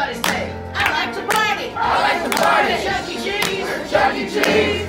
Say, I like to party. I like to party. Chuck E. Cheese. Chuck E. Cheese.